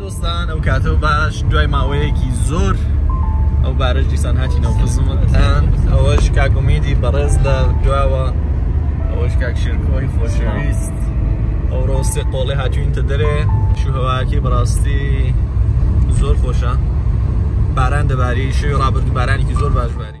دۆستان ئەو کاتە و باش دوای ماوەیەکی زۆر ئەو بارەش دیسان هاتی نەوخزمەتان ئەوەش کاکومیدی بەڕێز لە دواوە ئەوەش کاک شێرکۆی خۆشەویست ئەوڕۆ سێ قۆڵێ هاتوینتە دەرێ شوهواکی بەڕاستی زۆر خۆشە باران دەباری شوی ڕابرد بارانێکی زۆر باشباری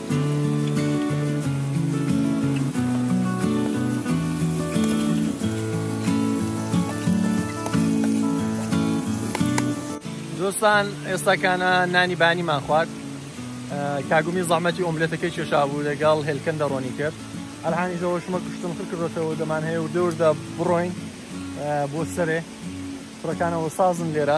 دۆستان ئێستاکانە نانی بانیمان خوارد کاگومی زەحمەتی ئۆملێتەکەی کێشا بوو لەگەڵ هێلکەن دەڕۆنی کرد ئەلحانی زەوەشمە کوشتن خر کردەوە دەمان هەیە و دەوردا بڕۆین بۆ سەرێ کوڕەکانەوە سازن لێرە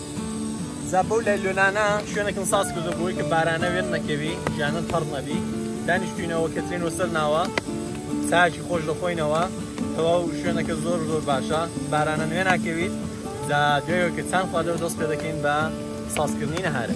زاپە و لەیلۆنانە شوێنێکم ساز کردو بۆی کە بارانە وێن نەکەوی ژیانت تەڕ نەبی دانیشتوینەوە کەترین و سەرناوە چاکی خۆش دەخۆینەوە تەواو شوێنەکە زۆر زۆر باشە بارانە نوێ ناکەویت دا دوێەوە کە چان خوادەوە دەست پێ دەکەین بە سازکردنی نەهارە